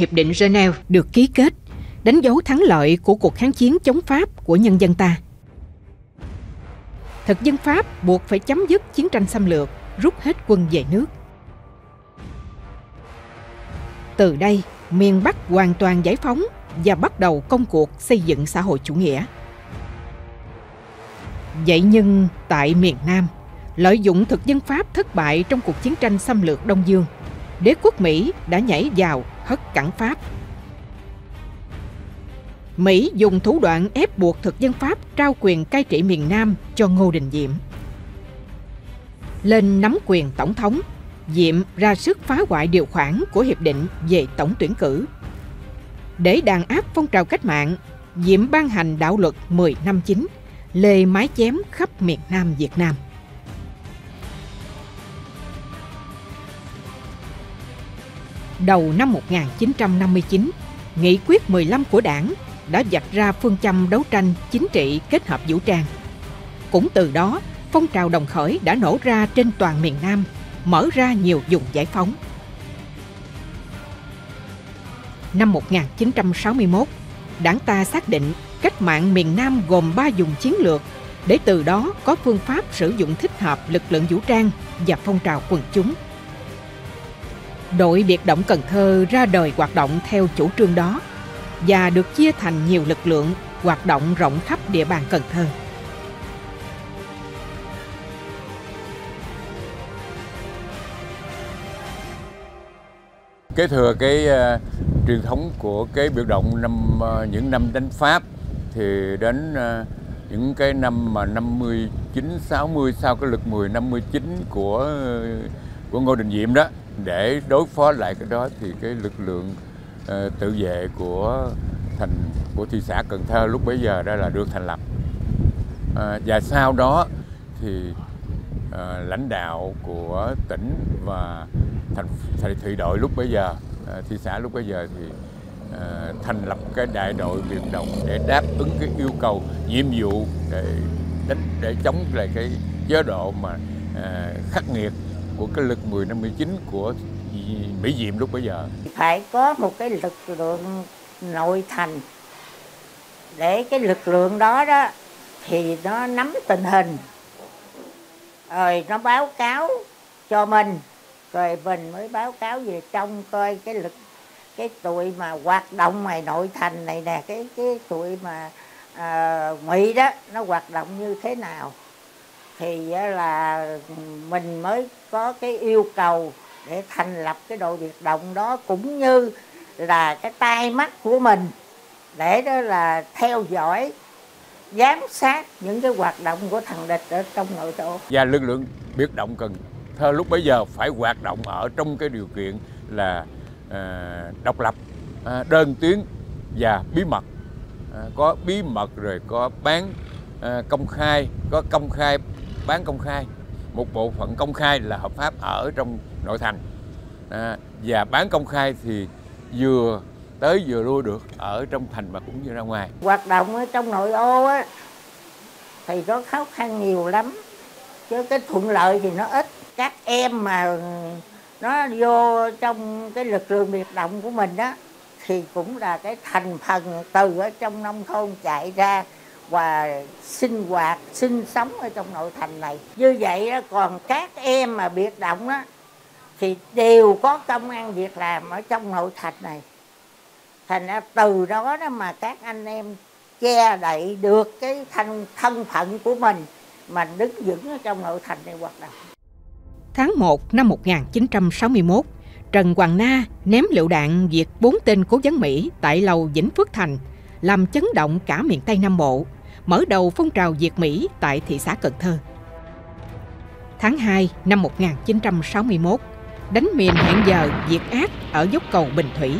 Hiệp định Geneva được ký kết, đánh dấu thắng lợi của cuộc kháng chiến chống Pháp của nhân dân ta. Thực dân Pháp buộc phải chấm dứt chiến tranh xâm lược, rút hết quân về nước. Từ đây, miền Bắc hoàn toàn giải phóng và bắt đầu công cuộc xây dựng xã hội chủ nghĩa. Vậy nhưng tại miền Nam, lợi dụng thực dân Pháp thất bại trong cuộc chiến tranh xâm lược Đông Dương, đế quốc Mỹ đã nhảy vào hất cẳng Pháp. Mỹ dùng thủ đoạn ép buộc thực dân Pháp trao quyền cai trị miền Nam cho Ngô Đình Diệm. Lên nắm quyền tổng thống, Diệm ra sức phá hoại điều khoản của hiệp định về tổng tuyển cử. Để đàn áp phong trào cách mạng, Diệm ban hành đạo luật 10 năm chính, lê mái chém khắp miền Nam Việt Nam. Đầu năm 1959, Nghị quyết 15 của đảng đã vạch ra phương châm đấu tranh chính trị kết hợp vũ trang. Cũng từ đó, phong trào đồng khởi đã nổ ra trên toàn miền Nam, mở ra nhiều vùng giải phóng. Năm 1961, đảng ta xác định cách mạng miền Nam gồm 3 vùng chiến lược để từ đó có phương pháp sử dụng thích hợp lực lượng vũ trang và phong trào quần chúng. Đội biệt động Cần Thơ ra đời hoạt động theo chủ trương đó và được chia thành nhiều lực lượng hoạt động rộng khắp địa bàn Cần Thơ. Kế thừa cái uh, truyền thống của cái biểu động năm uh, những năm đánh Pháp thì đến uh, những cái năm mà 59 60 sau cái lực 10 59 của của Ngô Đình Diệm đó để đối phó lại cái đó thì cái lực lượng uh, tự vệ của thành của thị xã Cần Thơ lúc bấy giờ đó là được thành lập. Uh, và sau đó thì uh, lãnh đạo của tỉnh và thành thị, thị đội lúc bấy giờ uh, thị xã lúc bấy giờ thì uh, thành lập cái đại đội biệt động để đáp ứng cái yêu cầu nhiệm vụ để đánh để chống lại cái chế độ mà uh, khắc nghiệt của cái lực 10 59 của Mỹ Diệm lúc bấy giờ. Phải có một cái lực lượng nội thành. Để cái lực lượng đó đó thì nó nắm tình hình. Rồi nó báo cáo cho mình. Rồi mình mới báo cáo về trong coi cái lực cái tụi mà hoạt động ngoài nội thành này nè cái cái tụi mà ờ, à, ngụy đó nó hoạt động như thế nào thì là mình mới có cái yêu cầu để thành lập cái đội biệt động đó cũng như là cái tai mắt của mình để đó là theo dõi giám sát những cái hoạt động của thằng địch ở trong nội đô và lực lượng biệt động cần thơ lúc bấy giờ phải hoạt động ở trong cái điều kiện là à, độc lập à, đơn tuyến và bí mật. À, có bí mật rồi có bán à, công khai có công khai bán công khai. Một bộ phận công khai là hợp pháp ở trong nội thành. À, và bán công khai thì vừa tới vừa lui được ở trong thành mà cũng như ra ngoài. Hoạt động ở trong nội ô á thì có khó khăn nhiều lắm. Chứ cái thuận lợi thì nó ít. Các em mà nó vô trong cái lực lượng biệt động của mình đó thì cũng là cái thành phần từ ở trong nông thôn chạy ra và sinh hoạt sinh sống ở trong nội thành này. Như vậy đó, còn các em mà biệt động đó thì đều có công ăn việc làm ở trong nội thành này. Thành ra từ đó đó mà các anh em che đậy được cái thân thân phận của mình mà đứng vững ở trong nội thành này hoạt động. Tháng 1 năm 1961 Trần Hoàng Na ném lựu đạn diệt bốn tên cố vấn Mỹ tại lầu Vĩnh Phước Thành, làm chấn động cả miền Tây Nam Bộ, mở đầu phong trào diệt Mỹ tại thị xã Cần Thơ. Tháng 2 năm 1961, đánh miền hẹn giờ diệt ác ở dốc cầu Bình Thủy.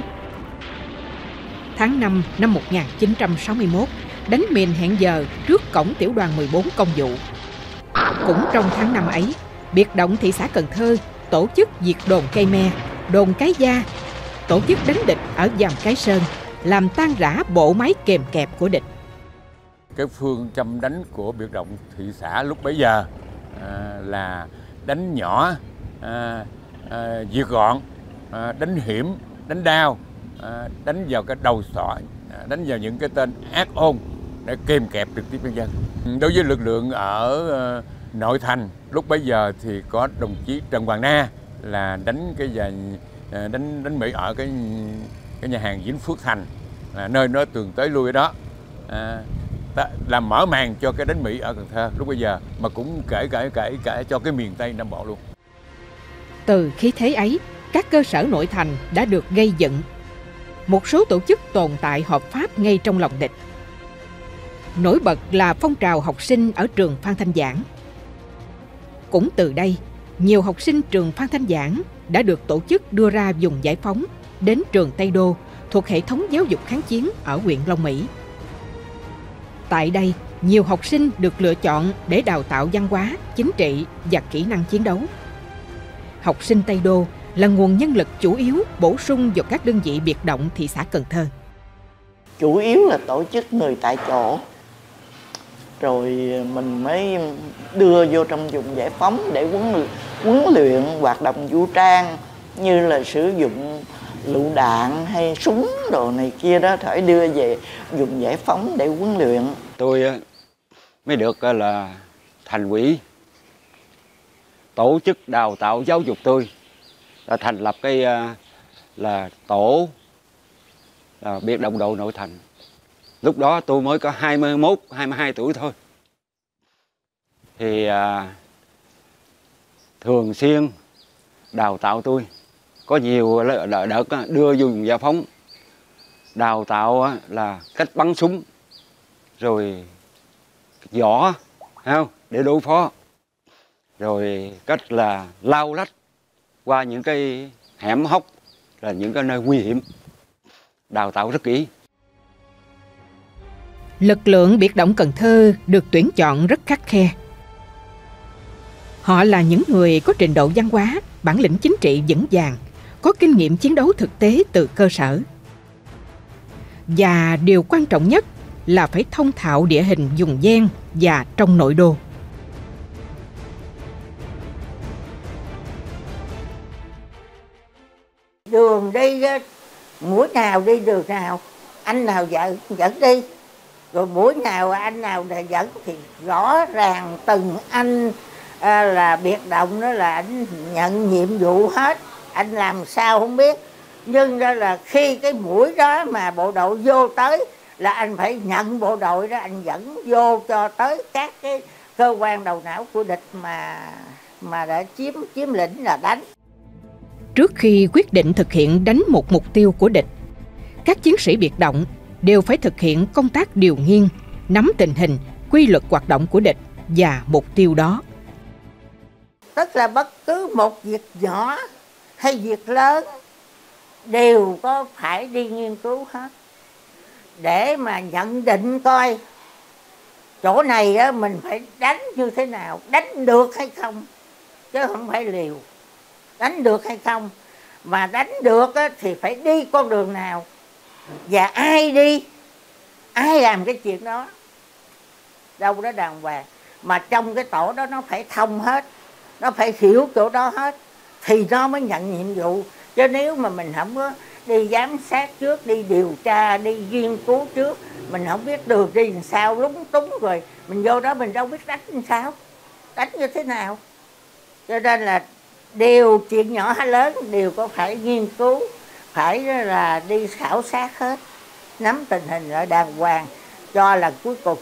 Tháng 5 năm 1961, đánh miền hẹn giờ trước cổng tiểu đoàn 14 công vụ. Cũng trong tháng năm ấy, biệt động thị xã Cần Thơ tổ chức diệt đồn cây me, đồn cái da, tổ chức đánh địch ở dầm cái sơn, làm tan rã bộ máy kèm kẹp của địch. Cái phương châm đánh của biệt động thị xã lúc bấy giờ à, là đánh nhỏ, à, à, diệt gọn, à, đánh hiểm, đánh đao à, đánh vào cái đầu sọ à, đánh vào những cái tên ác ôn để kìm kẹp trực tiếp nhân dân. Đối với lực lượng ở à, nội thành lúc bấy giờ thì có đồng chí Trần Hoàng Na là đánh cái nhà à, đánh đánh Mỹ ở cái cái nhà hàng Vĩnh Phước Thành là nơi nó tường tới lui đó. À, làm mở màn cho cái đánh Mỹ ở Cần Thơ lúc bây giờ mà cũng kể cả kể cả cho cái miền Tây Nam Bộ luôn. Từ khí thế ấy, các cơ sở nội thành đã được gây dựng. Một số tổ chức tồn tại hợp pháp ngay trong lòng địch. Nổi bật là phong trào học sinh ở trường Phan Thanh Giảng. Cũng từ đây, nhiều học sinh trường Phan Thanh Giảng đã được tổ chức đưa ra dùng giải phóng đến trường Tây Đô thuộc hệ thống giáo dục kháng chiến ở huyện Long Mỹ. Tại đây, nhiều học sinh được lựa chọn để đào tạo văn hóa, chính trị và kỹ năng chiến đấu. Học sinh Tây Đô là nguồn nhân lực chủ yếu bổ sung vào các đơn vị biệt động thị xã Cần Thơ. Chủ yếu là tổ chức người tại chỗ. Rồi mình mới đưa vô trong vùng giải phóng để huấn huấn luyện hoạt động vũ trang như là sử dụng lựu đạn hay súng đồ này kia đó phải đưa về dùng giải phóng để huấn luyện. Tôi ờ, mới được ờ, là thành quỹ tổ chức đào tạo giáo dục tôi là thành lập cái ờ, là tổ là biệt động độ nội thành. Lúc đó tôi mới có 21 22 tuổi thôi. Thì à, thường xuyên đào tạo tôi có nhiều đợt đưa dùng giải phóng. Đào tạo là cách bắn súng. Rồi võ không? Để đối phó. Rồi cách là lao lách qua những cái hẻm hốc là những cái nơi nguy hiểm. Đào tạo rất kỹ. Lực lượng biệt động Cần Thơ được tuyển chọn rất khắc khe. Họ là những người có trình độ văn hóa, bản lĩnh chính trị vững vàng có kinh nghiệm chiến đấu thực tế từ cơ sở. Và điều quan trọng nhất là phải thông thạo địa hình dùng gian và trong nội đô. Đường đi mũi nào đi đường nào, anh nào dẫn dẫn đi. Rồi buổi nào anh nào là dẫn thì rõ ràng từng anh à, là biệt động đó là anh nhận nhiệm vụ hết anh làm sao không biết. Nhưng đó là khi cái mũi đó mà bộ đội vô tới là anh phải nhận bộ đội đó anh dẫn vô cho tới các cái cơ quan đầu não của địch mà mà đã chiếm chiếm lĩnh là đánh. Trước khi quyết định thực hiện đánh một mục tiêu của địch các chiến sĩ biệt động đều phải thực hiện công tác điều nghiên nắm tình hình quy luật hoạt động của địch và mục tiêu đó. Tức là bất cứ một việc nhỏ hay việc lớn đều có phải đi nghiên cứu hết. Để mà nhận định coi chỗ này á, mình phải đánh như thế nào đánh được hay không chứ không phải liều. Đánh được hay không mà đánh được á, thì phải đi con đường nào và ai đi ai làm cái chuyện đó đâu đó đàng hoàng. Mà trong cái tổ đó nó phải thông hết nó phải hiểu chỗ đó hết thì nó mới nhận nhiệm vụ. Chứ nếu mà mình không có đi giám sát trước, đi điều tra, đi nghiên cứu trước, mình không biết đường đi làm sao, lúng túng rồi, mình vô đó mình đâu biết đánh làm sao, đánh như thế nào. Cho nên là đều chuyện nhỏ hay lớn đều có phải nghiên cứu, phải là đi khảo sát hết, nắm tình hình lại đàng hoàng, cho là cuối cùng.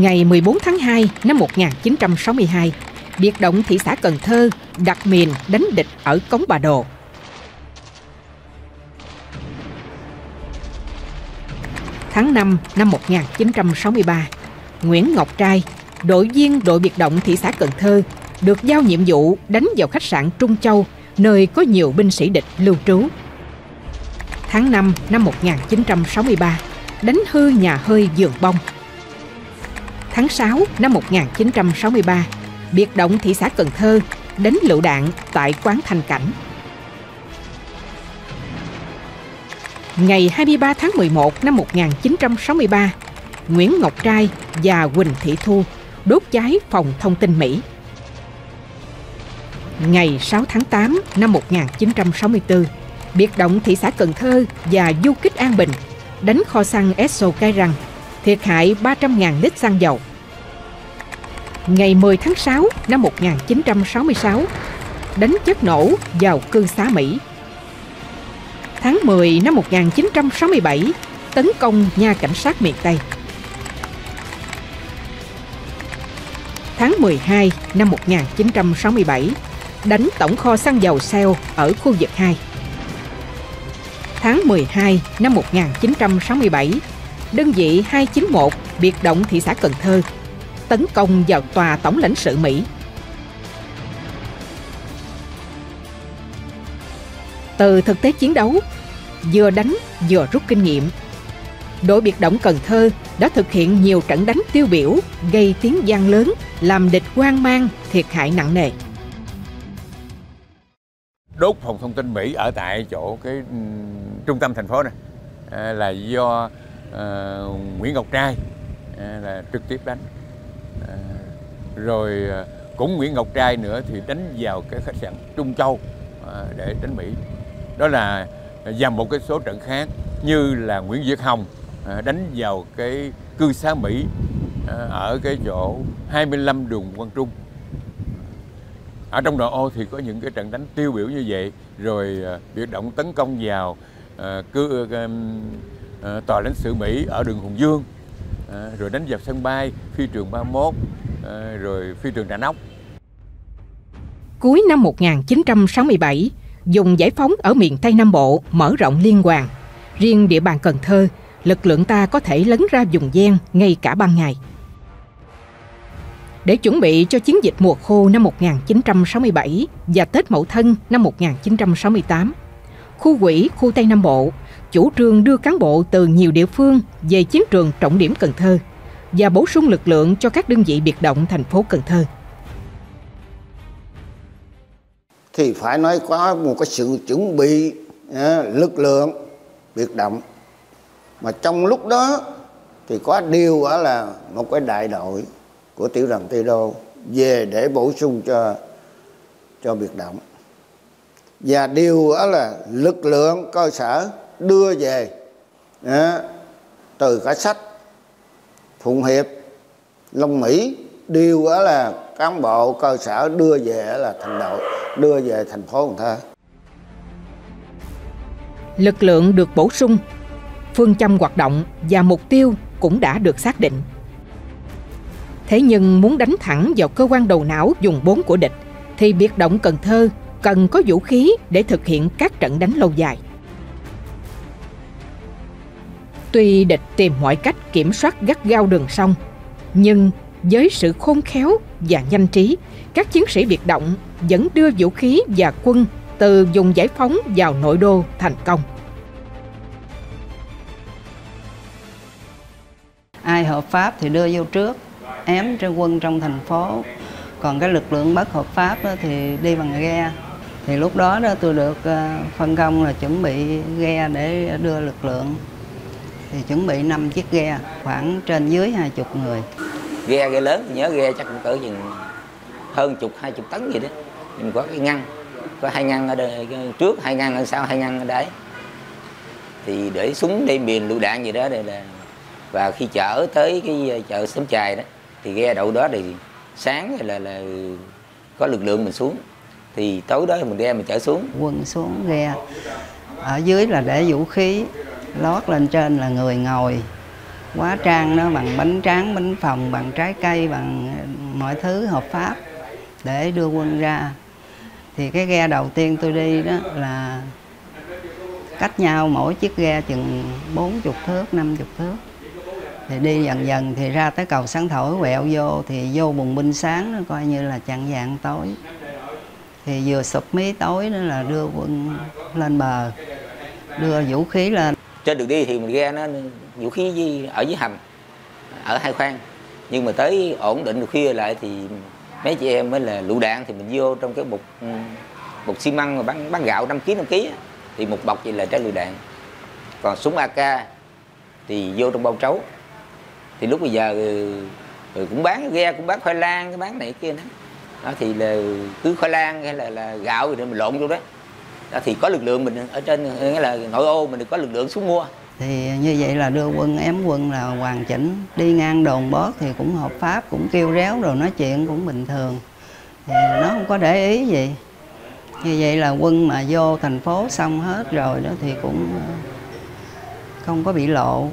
Ngày 14 tháng 2 năm 1962, biệt động thị xã Cần Thơ đặt miền đánh địch ở Cống Bà Đồ. Tháng 5 năm 1963, Nguyễn Ngọc Trai, đội viên đội biệt động thị xã Cần Thơ, được giao nhiệm vụ đánh vào khách sạn Trung Châu, nơi có nhiều binh sĩ địch lưu trú. Tháng 5 năm 1963, đánh hư nhà hơi Dường Bông. Tháng 6 năm 1963, biệt động thị xã Cần Thơ đánh lựu đạn tại quán thành Cảnh. Ngày 23 tháng 11 năm 1963, Nguyễn Ngọc Trai và Quỳnh Thị Thu đốt cháy phòng thông tin Mỹ. Ngày 6 tháng 8 năm 1964, biệt động thị xã Cần Thơ và du kích An Bình đánh kho xăng Esso Cái Răng, thiệt hại 300.000 lít xăng dầu. Ngày 10 tháng 6 năm 1966, đánh chất nổ vào cư xá Mỹ. Tháng 10 năm 1967, tấn công nhà cảnh sát miền Tây. Tháng 12 năm 1967, đánh tổng kho xăng dầu Shell ở khu vực 2. Tháng 12 năm 1967, đơn vị 291 biệt động thị xã Cần Thơ tấn công vào tòa tổng lãnh sự Mỹ. Từ thực tế chiến đấu, vừa đánh vừa rút kinh nghiệm, đội biệt động Cần Thơ đã thực hiện nhiều trận đánh tiêu biểu, gây tiếng vang lớn, làm địch hoang mang, thiệt hại nặng nề đốt phòng thông tin Mỹ ở tại chỗ cái ừ, trung tâm thành phố này à, là do à, Nguyễn Ngọc Trai à, là trực tiếp đánh. À, rồi cũng Nguyễn Ngọc Trai nữa thì đánh vào cái khách sạn Trung Châu à, để đánh Mỹ. Đó là và một cái số trận khác như là Nguyễn Việt Hồng à, đánh vào cái cư xá Mỹ à, ở cái chỗ 25 đường Quang Trung. Ở trong nội ô thì có những cái trận đánh tiêu biểu như vậy rồi uh, biệt động tấn công vào uh, cứ Ờ, tòa lãnh sự Mỹ ở đường Hùng Dương ờ, rồi đánh vào sân bay phi trường 31 ờ, rồi phi trường Đà Nẵng Cuối năm 1967, dùng giải phóng ở miền Tây Nam Bộ mở rộng liên hoàn. Riêng địa bàn Cần Thơ, lực lượng ta có thể lấn ra vùng gian ngay cả ban ngày. Để chuẩn bị cho chiến dịch mùa khô năm 1967 và Tết Mậu Thân năm 1968, khu quỹ khu Tây Nam Bộ chủ trương đưa cán bộ từ nhiều địa phương về chiến trường trọng điểm Cần Thơ và bổ sung lực lượng cho các đơn vị biệt động thành phố Cần Thơ. Thì phải nói có một cái sự chuẩn bị à, lực lượng biệt động mà trong lúc đó thì có điều đó là một cái đại đội của tiểu đoàn Tây Đô về để bổ sung cho cho biệt động và điều đó là lực lượng cơ sở đưa về đó, từ cả sách phụng hiệp long mỹ đều đó là cán bộ cơ sở đưa về là thành đội đưa về thành phố cần thơ lực lượng được bổ sung phương châm hoạt động và mục tiêu cũng đã được xác định Thế nhưng muốn đánh thẳng vào cơ quan đầu não dùng bốn của địch thì biệt động Cần Thơ cần có vũ khí để thực hiện các trận đánh lâu dài. Tuy địch tìm mọi cách kiểm soát gắt gao đường sông, nhưng với sự khôn khéo và nhanh trí, các chiến sĩ biệt động vẫn đưa vũ khí và quân từ vùng giải phóng vào nội đô thành công. Ai hợp pháp thì đưa vô trước, ém trên quân trong thành phố. Còn cái lực lượng bất hợp pháp thì đi bằng ghe. Thì lúc đó đó tôi được ờ, phân công là chuẩn bị ghe để đưa lực lượng thì chuẩn bị 5 chiếc ghe khoảng trên dưới hai chục người. Ghe ghe lớn nhớ ghe chắc cũng cỡ chừng hơn chục hai chục tấn gì đó. Mình có cái ngăn có hai ngăn ở đây, trước hai ngăn ở sau hai ngăn ở đấy thì để súng để miền lựu đạn gì đó đây là và khi chở tới cái chợ sớm chài đó thì ghe đậu đó thì sáng là là có lực lượng mình xuống. Thì tối đó mình ghe mình chở xuống. Quân xuống ghe. Ở dưới là để vũ khí lót lên trên là người ngồi. Quá trang nó bằng bánh tráng, bánh phòng bằng trái cây, bằng ờ, mọi thứ hợp pháp để đưa quân ra. Thì cái ghe đầu tiên tôi đi đó là cách nhau mỗi chiếc ghe chừng 40 thước 50 thước. Thì đi dần dần thì ra tới cầu sáng thổi, quẹo vô thì vô bùng binh sáng nó coi như là chặn dạng tối. Thì vừa sụp mí tối nữa là đưa quân lên bờ, đưa vũ khí lên trên đường đi thì mình ghe nó vũ khí ở dưới hầm ở hai khoang. Nhưng mà tới ổn định được khuya lại thì mấy chị em mới là lựu đạn thì mình vô trong cái bục ừ, bục xi măng mà bán bán gạo 5 kg 5 kg thì một bọc vậy là trái lựu đạn. Còn súng AK thì vô trong bao trấu. Thì lúc bây giờ ừ, ừ, cũng bán ghe cũng bán khoai lang cái bán này kia đó. đó thì là cứ khoai lang hay là, là gạo thì mình lộn vô đó thì có lực lượng mình ở trên, nghĩa là nội ô mình được có lực lượng xuống mua. Thì như vậy là đưa quân, ém quân là hoàn chỉnh, đi ngang đồn bót thì cũng hợp pháp, cũng kêu réo rồi nói chuyện cũng bình thường. Thì nó không có để ý gì. Như vậy là quân mà vô thành phố xong hết rồi đó thì cũng không có bị lộ.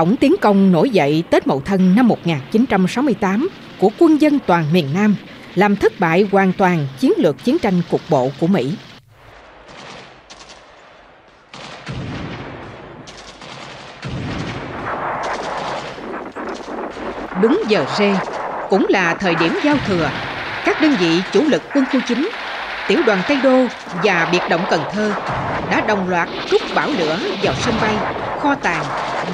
Tổng tiến công nổi dậy Tết Mậu Thân năm 1968 của quân dân toàn miền Nam làm thất bại hoàn toàn chiến lược chiến tranh cục bộ của Mỹ. Đúng giờ rê, cũng là thời điểm giao thừa, các đơn vị chủ lực quân khu 9, tiểu đoàn Tây Đô và biệt động Cần Thơ đã đồng loạt rút bão lửa vào sân bay, kho tàng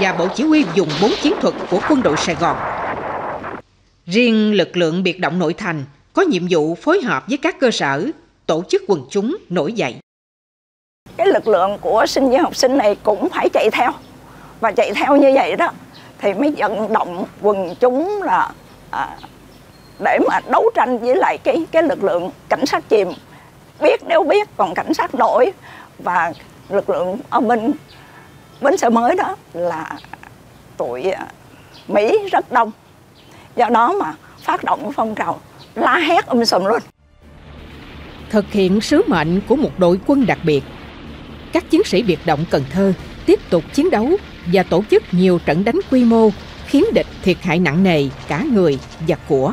và bộ chỉ huy dùng 4 chiến thuật của quân đội Sài Gòn. Riêng lực lượng biệt động nội thành có nhiệm vụ phối hợp với các cơ sở, tổ chức quần chúng nổi dậy. Cái lực lượng của sinh viên học sinh này cũng phải chạy theo. Và chạy theo như vậy đó thì mới vận động quần chúng là à, để mà đấu tranh với lại cái cái lực lượng cảnh sát chìm biết nếu biết còn cảnh sát nổi và lực lượng ở bên bến xe mới đó là tụi à, Mỹ rất đông. Do đó mà phát động phong trào la hét um sùm luôn. Thực hiện sứ mệnh của một đội quân đặc biệt các chiến sĩ biệt động Cần Thơ tiếp tục chiến đấu và tổ chức nhiều trận đánh quy mô khiến địch thiệt hại nặng nề cả người và của.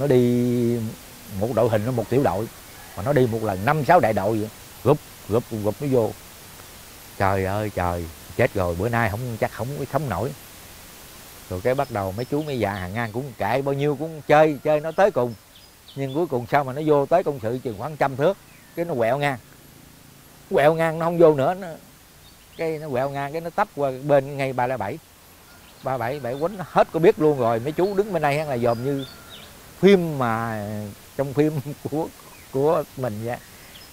Nó đi một đội hình nó một tiểu đội mà nó đi một lần năm sáu đại đội vậy. Gục gụp gụp nó vô. Trời ơi, trời, chết rồi, bữa nay không, chắc không có sống nổi. Rồi cái bắt đầu mấy chú, mấy già hàng ngang cũng kệ, bao nhiêu cũng chơi chơi nó tới cùng. Nhưng cuối cùng sao mà nó vô tới công sự chừng khoảng trăm thước, cái nó quẹo ngang. Quẹo ngang, nó không vô nữa, nó, cái nó quẹo ngang, cái nó tấp qua bên ngay ba bảy. Ba bảy bảy quấn hết có biết luôn rồi, mấy chú đứng bên đây là dòm như phim mà, trong phim của của mình vậy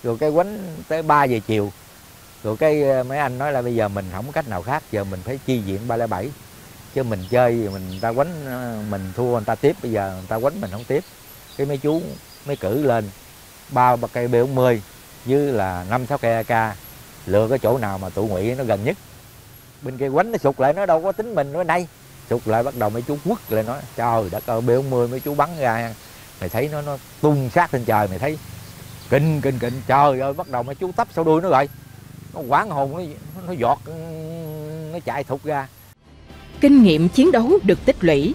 rồi cái quánh tới 3 giờ chiều. Rồi cái ờ, mấy anh nói là bây giờ mình không có cách nào khác, giờ mình phải chi viện 307 chứ mình chơi mình ta quánh ờ, mình thua người ta tiếp, bây giờ người ta quánh mình không tiếp. Cái mấy chú mới cử lên, ba cây b 40 với là năm sáu cây AK lựa cái chỗ nào mà tụ ngụy nó gần nhất. Bên kia quánh nó sụt lại, nó đâu có tính mình, nó đây sụt lại bắt đầu mấy chú quất lại, nói, trời đất ơi b 40 mấy chú bắn ra. Mày thấy nó nó tung sát trên trời, mày thấy kinh kinh kinh. Trời ơi bắt đầu mấy chú tấp sau đuôi nó rồi. Nó quán hồn nó, nó giọt nó chạy thục ra. Kinh nghiệm chiến đấu được tích lũy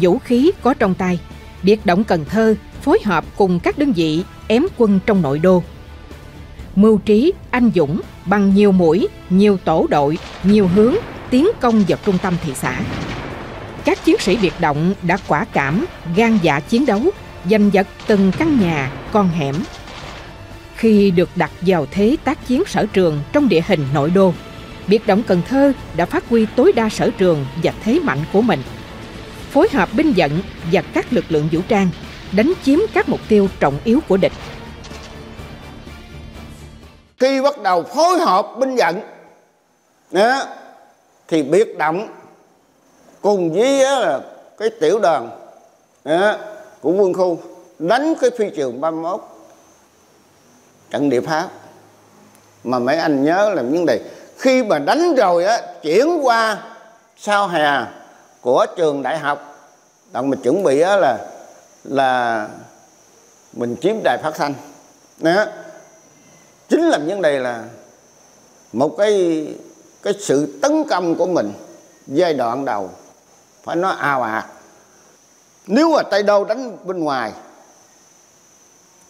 vũ khí có trong tay biệt động cần thơ phối hợp cùng các đơn vị ém quân trong nội đô. Mưu trí anh dũng bằng nhiều mũi nhiều tổ đội nhiều hướng tiến công vào trung tâm thị xã. Các chiến sĩ biệt động đã quả cảm gan dạ chiến đấu giành giật từng căn nhà con hẻm khi được đặt vào thế tác chiến sở trường trong địa hình nội đô, biệt động Cần Thơ đã phát huy tối đa sở trường và thế mạnh của mình. Phối hợp binh dẫn và các lực lượng vũ trang đánh chiếm các mục tiêu trọng yếu của địch. Khi bắt đầu phối hợp binh dẫn đó, thì biệt động cùng với là cái tiểu đoàn đó, của quân khu đánh cái phi trường 31 trận địa pháp. Mà mấy anh nhớ là vấn đề, khi mà đánh rồi á, chuyển qua sau hè của trường đại học đặng mình chuẩn bị á là là mình chiếm đài phát thanh. Đó. Chính là vấn đề là một cái cái sự tấn công của mình giai đoạn đầu phải nói ào ạt. Nếu mà tay đô đánh bên ngoài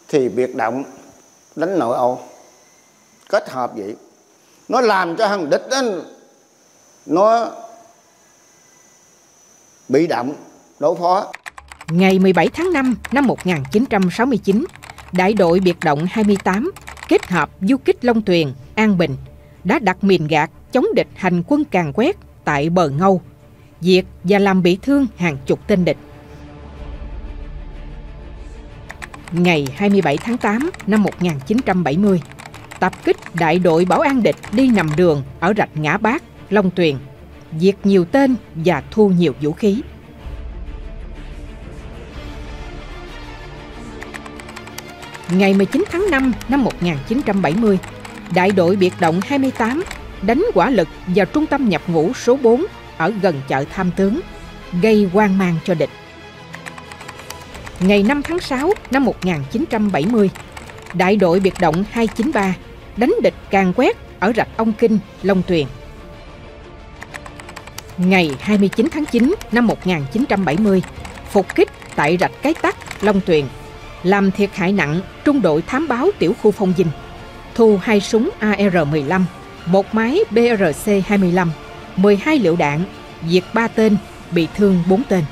thì biệt động đánh nội Âu, kết hợp vậy. Nó làm cho thằng địch đó nó bị động đối phó. Ngày 17 tháng 5 năm 1969, đại đội biệt động 28 kết hợp du kích Long Tuyền, An Bình đã đặt mìn gạt chống địch hành quân càn quét tại bờ Ngâu, diệt và làm bị thương hàng chục tên địch. Ngày 27 tháng 8 năm 1970, tập kích đại đội bảo an địch đi nằm đường ở rạch Ngã Bát, Long Tuyền, diệt nhiều tên và thu nhiều vũ khí. Ngày 19 tháng 5 năm 1970, đại đội biệt động 28 đánh quả lực vào trung tâm nhập ngũ số 4 ở gần chợ Tham Tướng, gây hoang mang cho địch. Ngày 5 tháng 6 năm 1970, đại đội biệt động 293 đánh địch càng quét ở rạch Ông Kinh, Long Tuyền. Ngày 29 tháng 9 năm 1970, phục kích tại rạch Cái Tắc, Long Tuyền, làm thiệt hại nặng trung đội thám báo tiểu khu Phong Dinh, thu hai súng AR-15, một máy BRC-25, 12 liệu đạn, diệt 3 tên, bị thương 4 tên.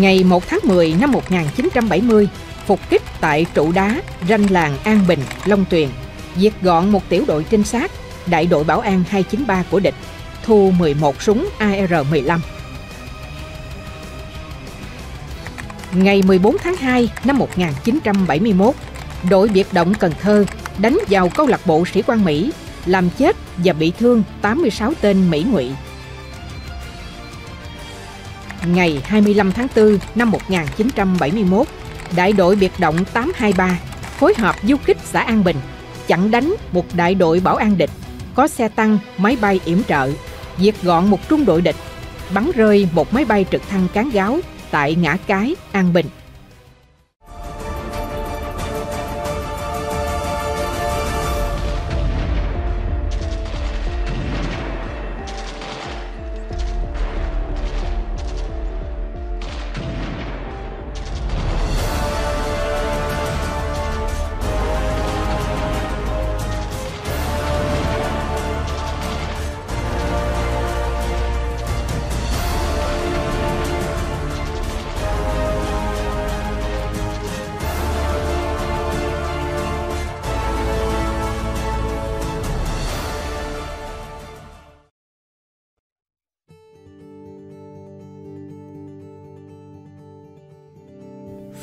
Ngày 1 tháng 10 năm 1970, phục kích tại trụ đá ranh làng An Bình, Long Tuyền, diệt gọn một tiểu đội trinh sát, đại đội bảo an 293 của địch, thu 11 súng AR-15. Ngày 14 tháng 2 năm 1971, đội biệt động Cần Thơ đánh vào câu lạc bộ sĩ quan Mỹ, làm chết và bị thương 86 tên Mỹ ngụy. Ngày 25 tháng 4 năm 1971, đại đội biệt động 823 phối hợp du kích xã An Bình chặn đánh một đại đội bảo an địch có xe tăng, máy bay yểm trợ, diệt gọn một trung đội địch, bắn rơi một máy bay trực thăng cán gáo tại ngã cái An Bình.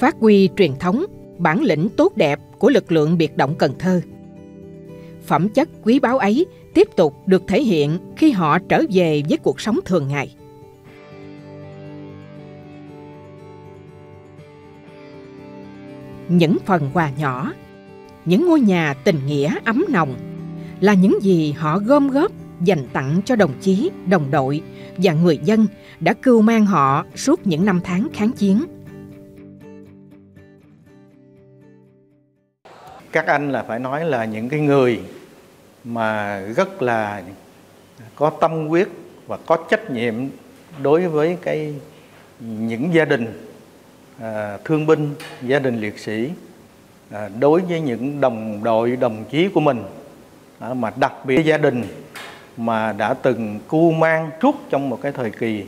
Phát huy truyền thống, bản lĩnh tốt đẹp của lực lượng biệt động Cần Thơ. Phẩm chất quý báu ấy tiếp tục được thể hiện khi họ trở về với cuộc sống thường ngày. Những phần quà nhỏ, những ngôi nhà tình nghĩa ấm nồng là những gì họ gom góp dành tặng cho đồng chí, đồng đội và người dân đã cưu mang họ suốt những năm tháng kháng chiến. Các anh là phải nói là những cái người mà rất là có tâm huyết và có trách nhiệm đối với cái những gia đình à, thương binh gia đình liệt sĩ à, đối với những đồng đội đồng chí của mình à, mà đặc biệt gia đình mà đã từng cu mang suốt trong một cái thời kỳ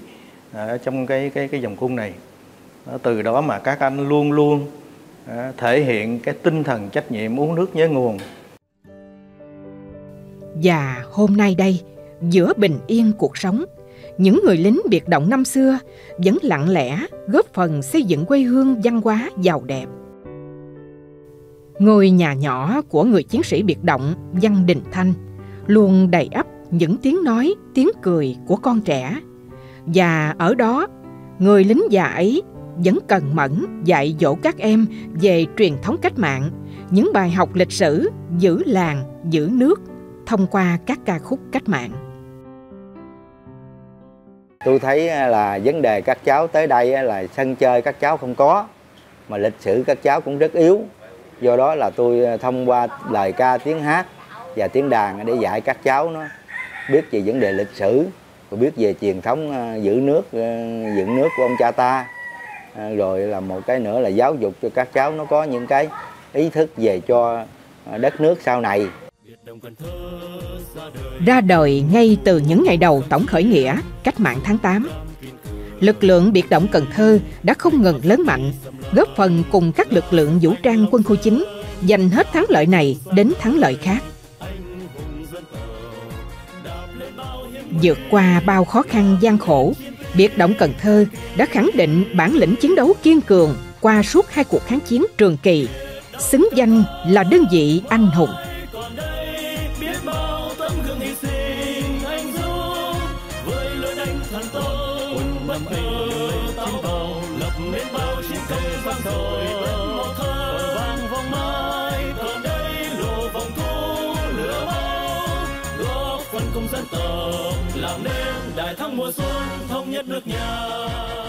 à, trong cái cái cái dòng cung này. À, từ đó mà các anh luôn luôn Ờ, thể hiện cái tinh thần trách nhiệm uống nước nhớ nguồn. Và hôm nay đây, giữa bình yên cuộc sống, những người lính biệt động năm xưa vẫn lặng lẽ góp phần xây dựng quê hương văn hóa giàu đẹp. Ngôi nhà nhỏ của người chiến sĩ biệt động Văn Đình Thanh luôn đầy ắp những tiếng nói, tiếng cười của con trẻ. Và ở đó, người lính già ấy vẫn cần mẫn dạy dỗ các em về truyền thống cách mạng, những bài học lịch sử, giữ làng, giữ nước thông qua các ca khúc cách mạng. Tôi thấy à, là vấn đề các cháu tới đây à, là sân chơi các cháu không có, mà lịch sử các cháu cũng rất yếu. Do đó là tôi à, thông qua lời ca tiếng hát và tiếng đàn để dạy các cháu nó biết về vấn đề lịch sử, và biết về truyền thống giữ nước, dựng nước của ông cha ta. À, rồi là một cái nữa là giáo dục cho các cháu nó có những cái ý thức về cho à, đất nước sau này. Ra đời ngay từ những ngày đầu tổng khởi nghĩa, cách mạng tháng 8, lực lượng biệt động Cần Thơ đã không ngừng lớn mạnh, góp phần cùng các lực lượng vũ trang quân khu chính giành hết thắng lợi này đến thắng lợi khác. Vượt qua bao khó khăn gian khổ, biệt động Cần Thơ đã khẳng định bản lĩnh chiến đấu kiên cường qua suốt hai cuộc kháng chiến trường kỳ, xứng danh là đơn vị anh hùng. dân tộc làm nên đại thắng mùa xuân nhất nước nhà.